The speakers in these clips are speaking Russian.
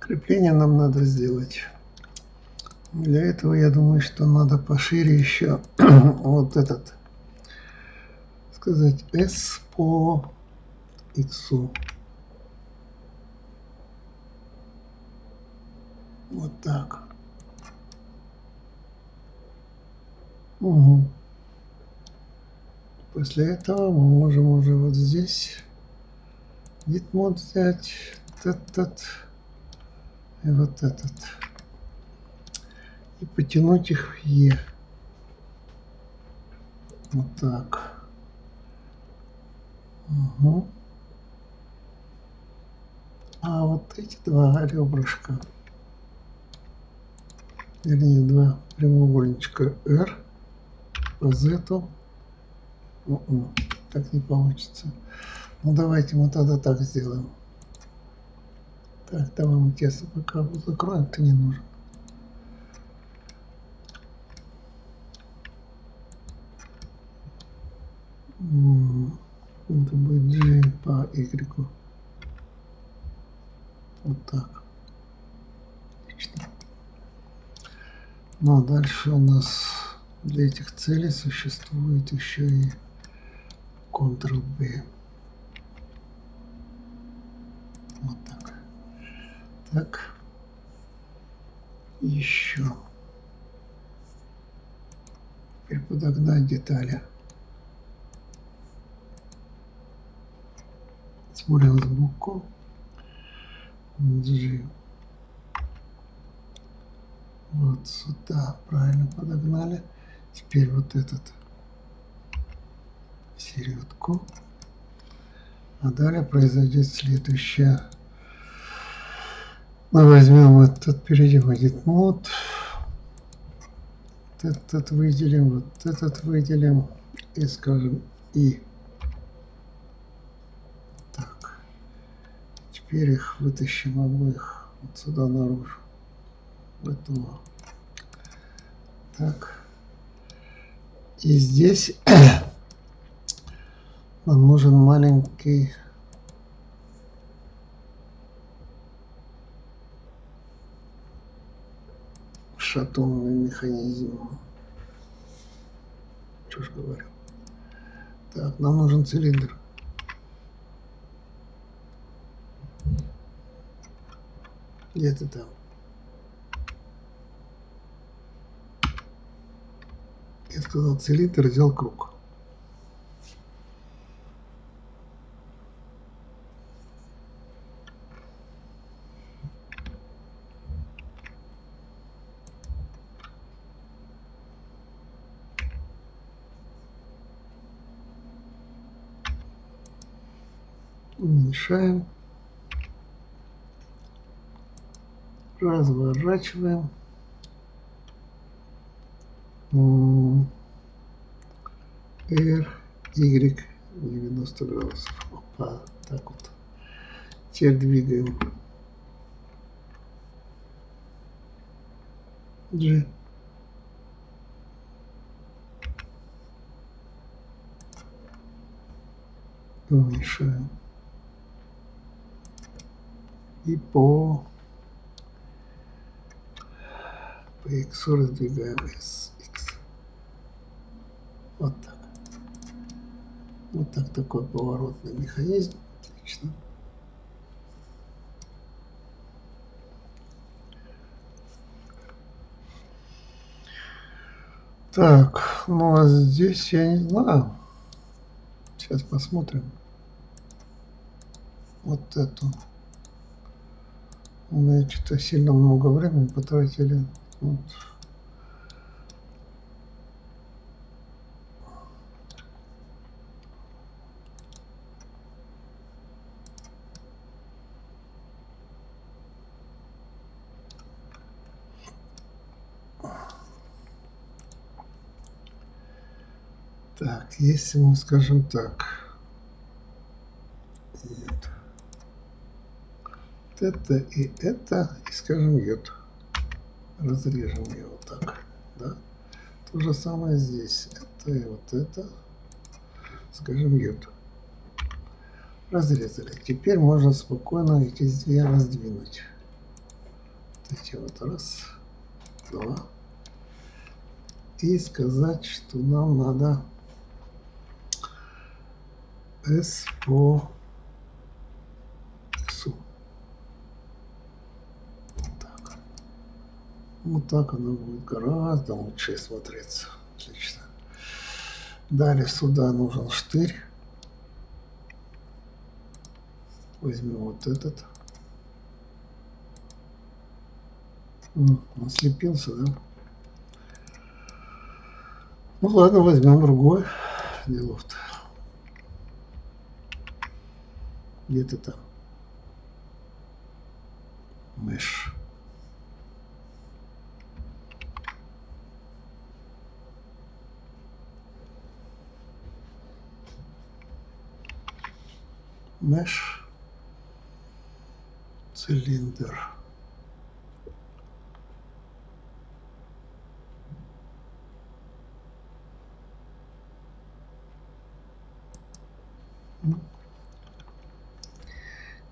Крепление нам надо сделать. Для этого я думаю, что надо пошире еще вот этот, сказать, S по X. Вот так. Угу. После этого мы можем уже вот здесь gitmod взять, этот и вот этот. И потянуть их в E. Вот так. Угу. А вот эти два ребрышка, вернее два прямоугольничка R по Z, так не получится. Ну давайте мы тогда так сделаем. Так, давай мы тесто пока закроем, ты не нужен. Это будет G по Y. Вот так. Отлично. Ну а дальше у нас для этих целей существует еще и Ctrl-B. Вот так. Так. Еще. Теперь подогнать детали. Смотрим сбоку. G. Вот сюда правильно подогнали. Теперь вот этот середку. А далее произойдет следующее. Мы возьмем этот, в edit мод. Вот этот выделим, вот этот выделим. И скажем и. Так. Теперь их вытащим обоих вот сюда наружу. Готово. Так. И здесь нам нужен маленький шатунный механизм. Что ж говорю. Так, нам нужен цилиндр. Где ты там? Я сказал цилиндр, взял круг. Уменьшаем, разворачиваем. R, Y, 90 градусов. Опа, так вот. Теперь двигаем. G. Уменьшаем и по, по x раздвигаем s x. Вот так. Вот так такой поворотный механизм. Отлично. Так, ну а здесь я не знаю. Сейчас посмотрим. Вот эту. Мы что-то сильно много времени потратили. Вот. Так, если мы скажем так, это и это, и скажем йод. Разрежем его так. Да? То же самое здесь. Это и вот это, скажем, йод. Разрезали. Теперь можно спокойно эти две раздвинуть. эти вот раз, два. И сказать, что нам надо S по X. Вот так. Вот так оно будет гораздо лучше смотреться. Отлично. Далее сюда нужен штырь. Возьмем вот этот. Он слепился, да? Ну ладно, возьмем другой. Делов-то. Где-то там. Мышь. Меш, цилиндр.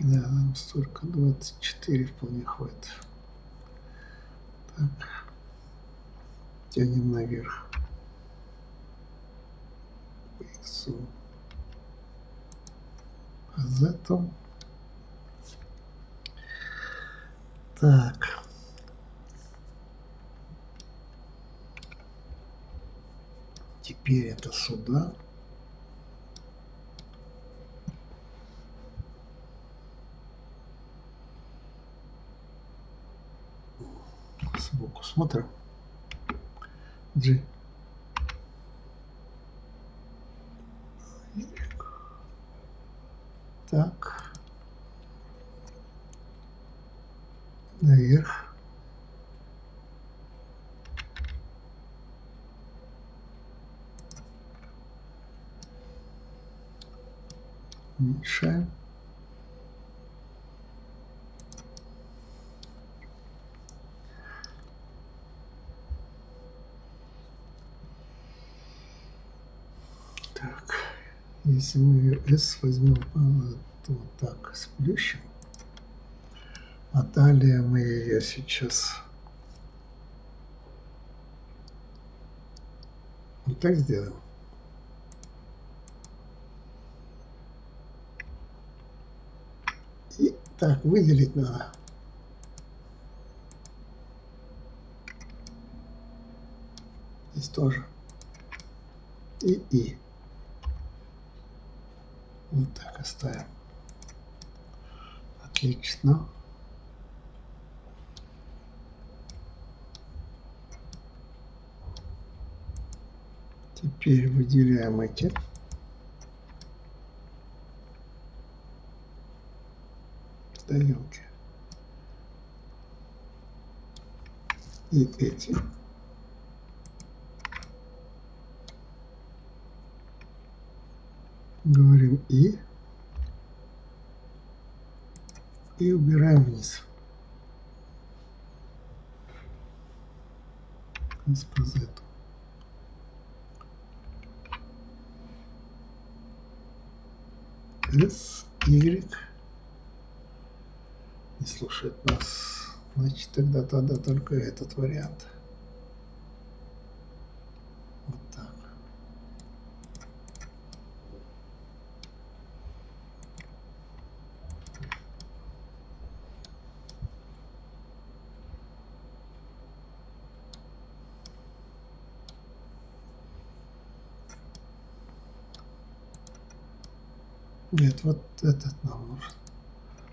Да, нам столько 24 вполне хватит. Так. Тянем наверх. Иксу. Зету. Так. Теперь это сюда. сбоку смотрим. G. Так. Наверх. Уменьшаем. Если мы S возьмем э, вот так сплющим, а далее мы ее сейчас вот так сделаем. И так, выделить надо. Здесь тоже. И И. Вот так оставим. Отлично. Теперь выделяем эти. Тарелки. И эти. Говорим и и убираем вниз. Из по Z. S, Y не слушает нас. Значит, тогда тогда только этот вариант. Нет, вот этот нам нужен.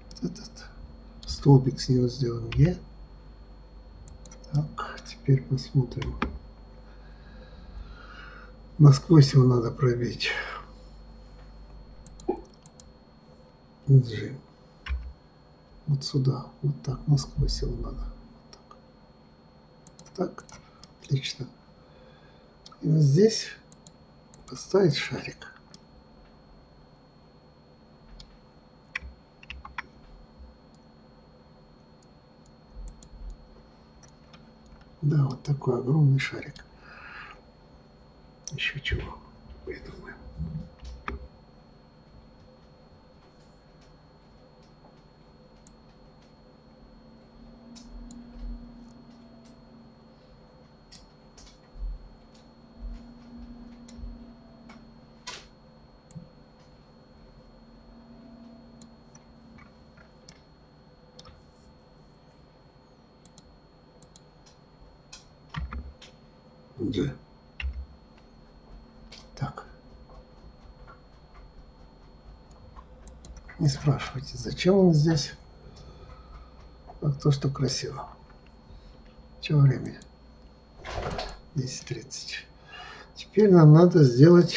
Вот этот столбик с него сделаем Е. Так, теперь посмотрим. Насквозь его надо пробить. G. Вот сюда. Вот так. Насквозь его надо. Вот так. Так. Отлично. И вот здесь поставить шарик. Да, вот такой огромный шарик. Еще чего придумаем. G. Так. Не спрашивайте, зачем он здесь. А то, что красиво. Чего времени? 10.30. Теперь нам надо сделать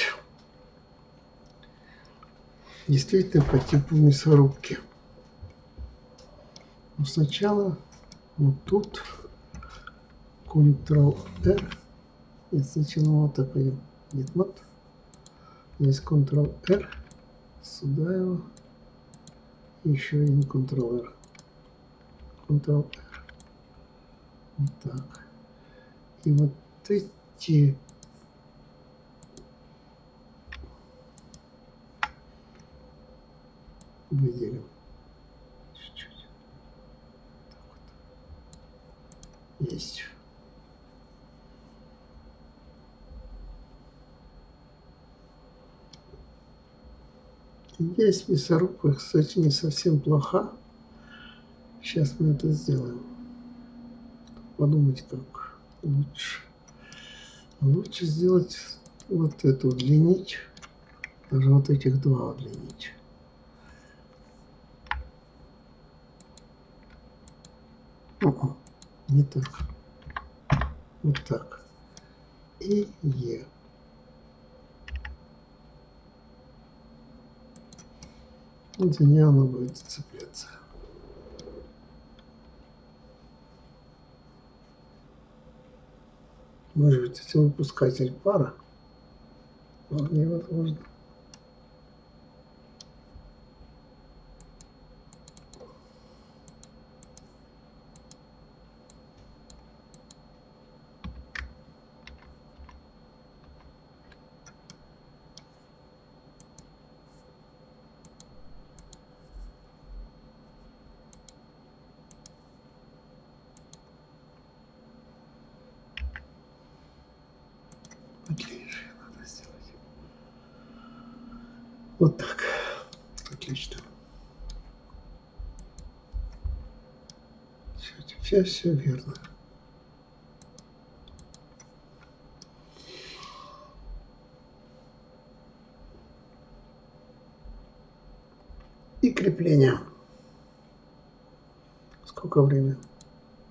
действительно по типу мясорубки. Но сначала вот тут Ctrl-R. И сначала вот так пойдем. Нет, вот. Здесь Ctrl-R. Сюда его. Еще один Ctrl-R. Ctrl-R. Вот так. И вот эти выделим чуть-чуть. Вот. Есть. Есть мясорубка, кстати, не совсем плоха. Сейчас мы это сделаем. Подумать, как лучше. Лучше сделать вот эту удлинить. Даже вот этих два удлинить. Не так. Вот так. И Е. За нее она будет цепляться. Может быть, это выпускатель пара. Вполне возможно. Подлиннее надо сделать. Вот так. Отлично. Все, все верно. И крепление. Сколько времени?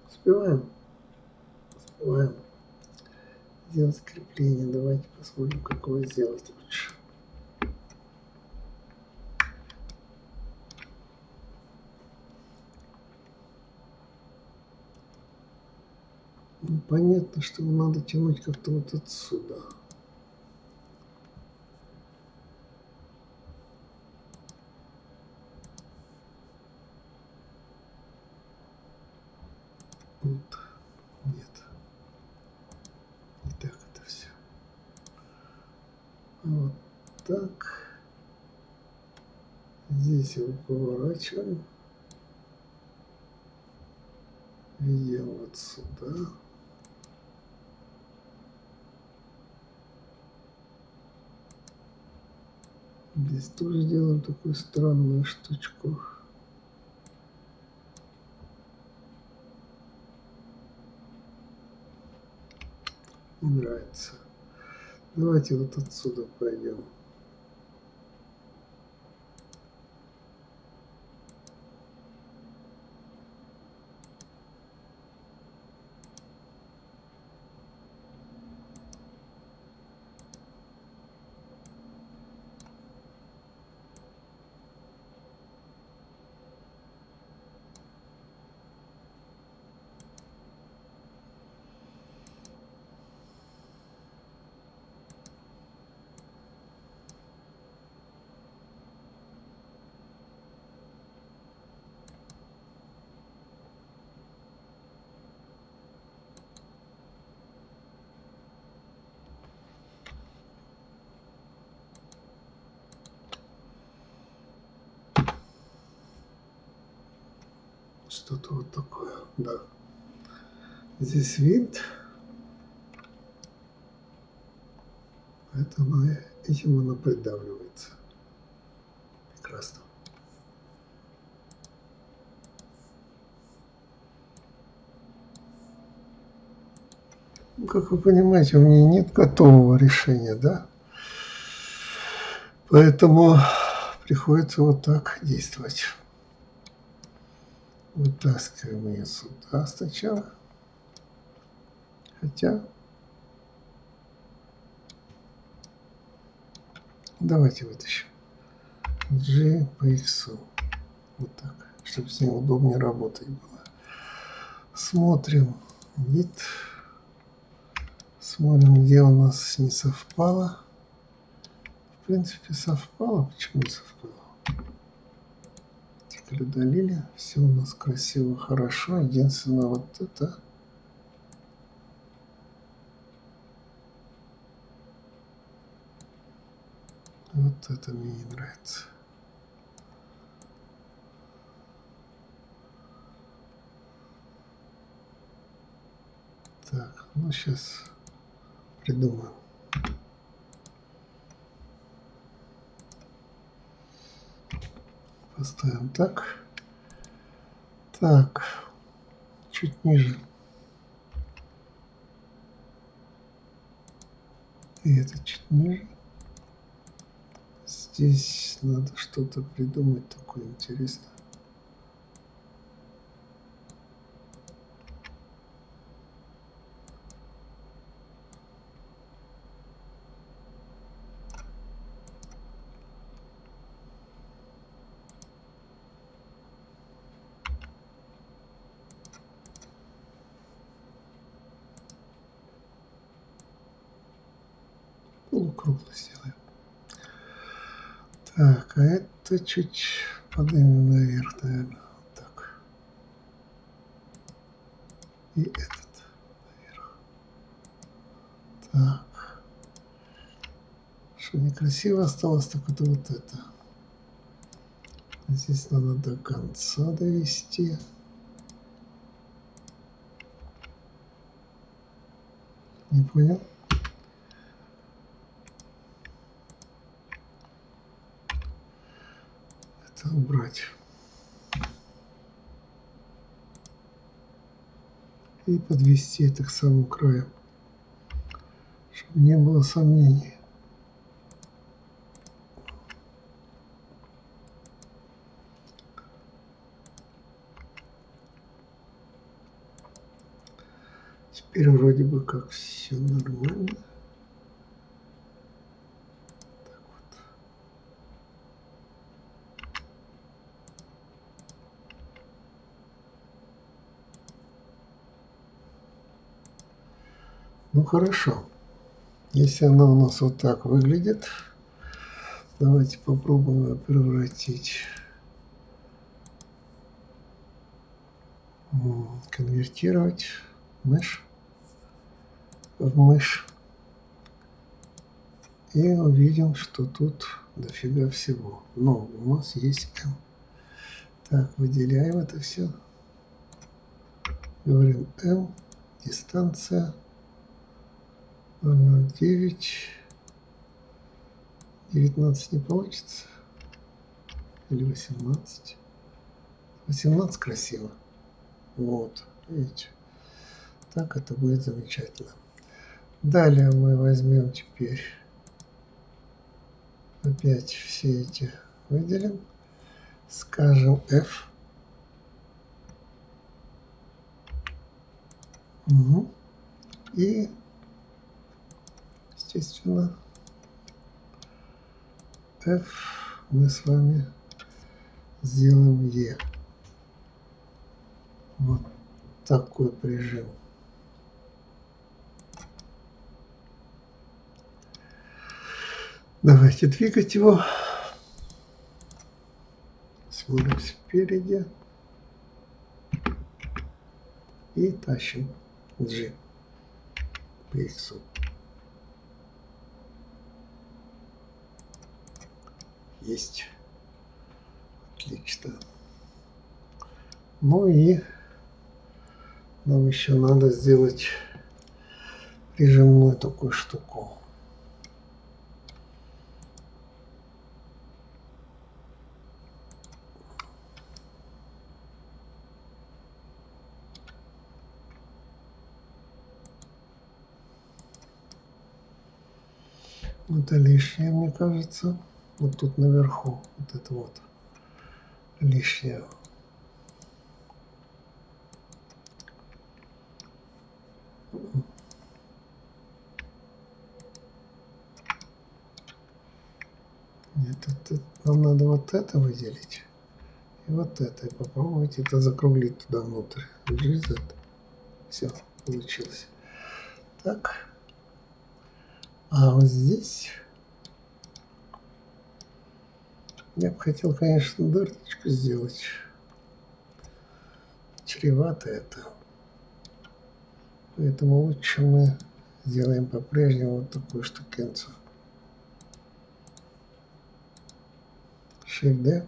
Успеваем? Успеваем сделать крепление. Давайте посмотрим, какое сделать лучше. Ну, понятно, что его надо тянуть как-то вот отсюда. Вот. Нет. Не так это все. Вот так. Здесь его поворачиваем. Ведем вот сюда. Здесь тоже делаем такую странную штучку. Не нравится. Давайте вот отсюда пойдем. Что-то вот такое, да. Здесь винт. Поэтому этим оно придавливается. Прекрасно. Ну, как вы понимаете, у меня нет готового решения, да? Поэтому приходится вот так действовать. Вытаскиваем ее сюда сначала. Хотя... Давайте вытащим. G X. Вот так, чтобы с ним удобнее работать было. Смотрим вид. Смотрим, где у нас не совпало. В принципе, совпало. Почему не совпало? Теперь удалили. Все у нас красиво, хорошо. Единственное, вот это... Вот это мне не нравится. Так, ну сейчас придумаем. Поставим так. Так, чуть ниже. И это чуть ниже. Здесь надо что-то придумать такое интересное. полукруглый сделаем. Так, а это чуть поднимем наверх, наверное. Вот так. И этот наверх. Так. Что некрасиво осталось, так это вот это. Здесь надо до конца довести. Не понял? Убрать. И подвести это к самому краю, чтобы не было сомнений. Теперь вроде бы как все нормально. Хорошо. Если она у нас вот так выглядит, давайте попробуем ее превратить, конвертировать мышь в мышь. И увидим, что тут дофига всего. Но у нас есть M. Так, выделяем это все. Говорим M, дистанция 009. 19 не получится. Или 18. 18 красиво. Вот, видите. Так это будет замечательно. Далее мы возьмем теперь опять все эти выделим. Скажем F. Угу. И естественно. F мы с вами сделаем E. Вот такой прижим. Давайте двигать его. Смотрим спереди. И тащим G по. Есть. Отлично. Ну и нам еще надо сделать прижимную такую штуку. Это лишнее, мне кажется. Вот тут наверху. Вот это вот лишнее. Нет, это, нам надо вот это выделить. И вот это. И попробовать это закруглить туда внутрь. GZ. Все, получилось. Так. А вот здесь я бы хотел, конечно, дырочку сделать. Чревато это. Поэтому лучше мы сделаем по-прежнему вот такую штукенцию. Shift D.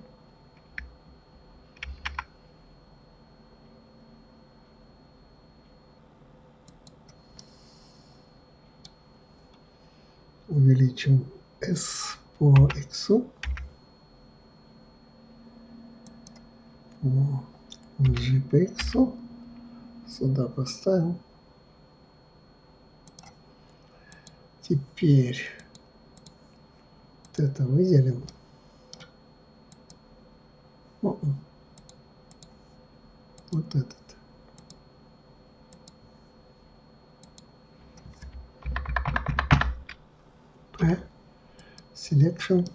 увеличим s по x. G по. Сюда поставим. Теперь вот это выделим. Вот этот. Selection.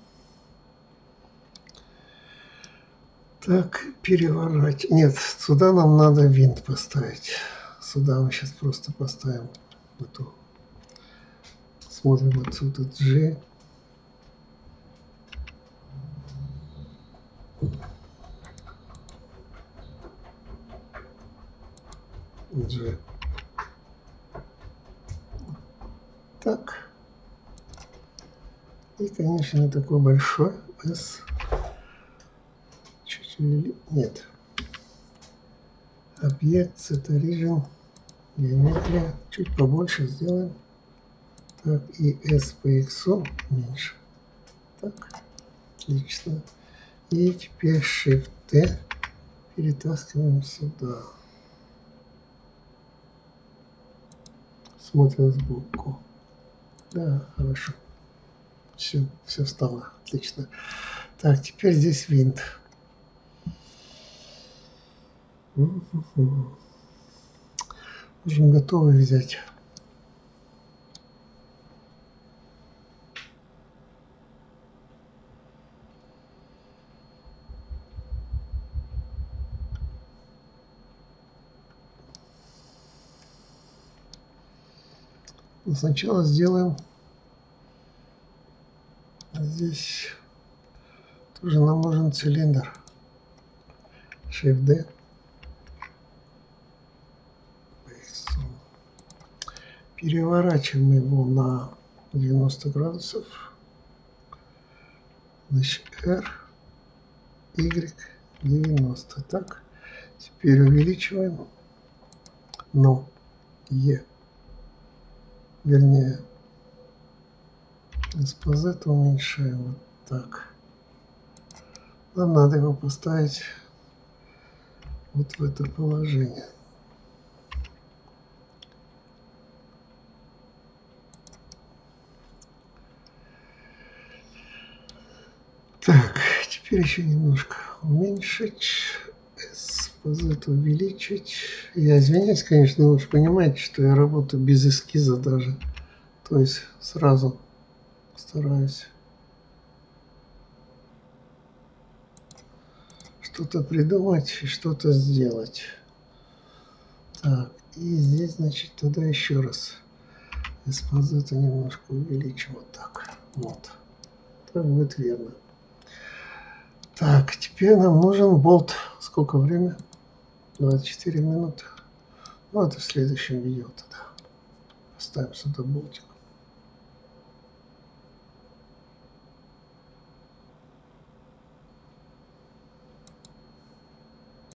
Так, переворачивать. Нет, сюда нам надо винт поставить. Сюда мы сейчас просто поставим эту. Смотрим отсюда G. G. Так. И, конечно, такой большой S. Увели... Нет. Объект, region, геометрия. Чуть побольше сделаем. Так, и S по X меньше. Так, отлично. И теперь Shift T перетаскиваем сюда. Смотрим сбоку. Да, хорошо. Все, все встало. Отлично. Так, теперь здесь винт. Можем готовый взять. Сначала сделаем здесь тоже нам нужен цилиндр. Shift D. Переворачиваем его на 90 градусов. Значит, R, Y, 90. Так. Теперь увеличиваем. Но E. Вернее, SPZ уменьшаем вот так. Нам надо его поставить вот в это положение. Так, теперь еще немножко уменьшить. SPZ увеличить. Я извиняюсь, конечно, вы же понимаете, что я работаю без эскиза даже. То есть сразу стараюсь что-то придумать и что-то сделать. Так, и здесь, значит, тогда еще раз экспозита немножко увеличим вот так. Вот. Так будет верно. Так, теперь нам нужен болт. Сколько время? 24 минуты. Ну, это в следующем видео тогда. Поставим сюда болтик.